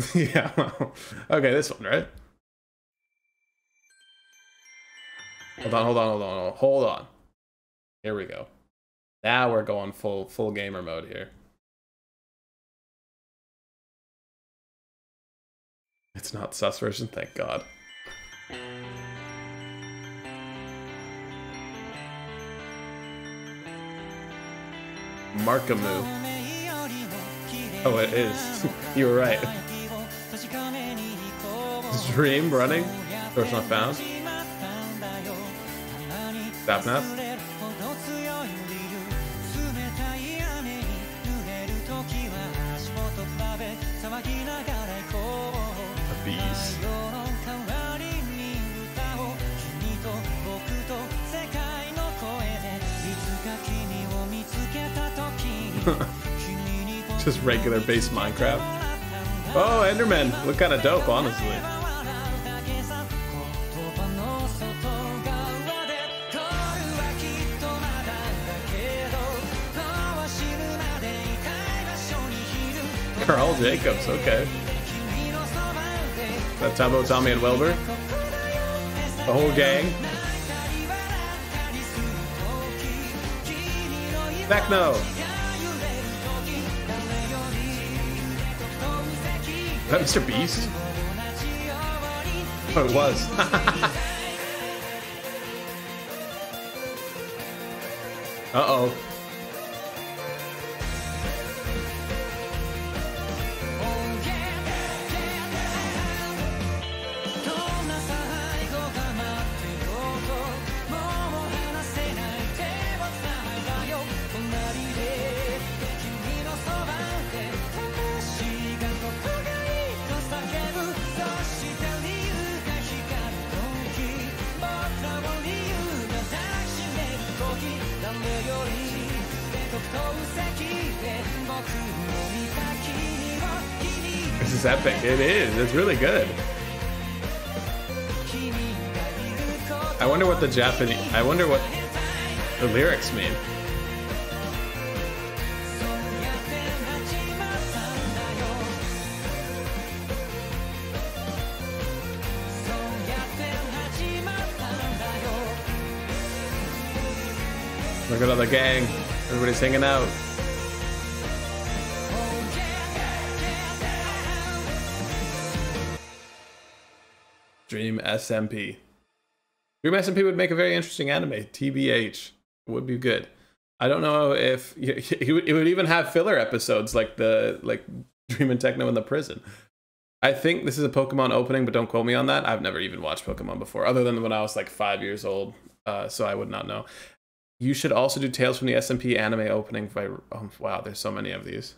yeah. okay, this one, right? Hold on, hold on, hold on, hold on. Here we go. Now we're going full full gamer mode here. It's not sus version, thank God. Markymu. Oh, it is. you were right. Dream running? Source not found. Sapnap? A beast. Just regular base Minecraft. Oh, Enderman. Look kind of dope, honestly. Karl Jacobs, okay. That Tubbo, Tommy, and Wilbur. The whole gang. Techno. Is that Mr. Beast? Oh, it was. Uh-oh. This is epic. It is. It's really good. I wonder what the Japanese. I wonder what the lyrics mean. Look at all the gang. Everybody's hanging out. Dream SMP. Dream SMP would make a very interesting anime. TBH would be good. I don't know if it would even have filler episodes like the like Dream and Techno in the prison. I think this is a Pokemon opening, but don't quote me on that. I've never even watched Pokemon before, other than when I was like five years old, uh, so I would not know. You should also do Tales from the SMP anime opening by. Oh um, wow, there's so many of these.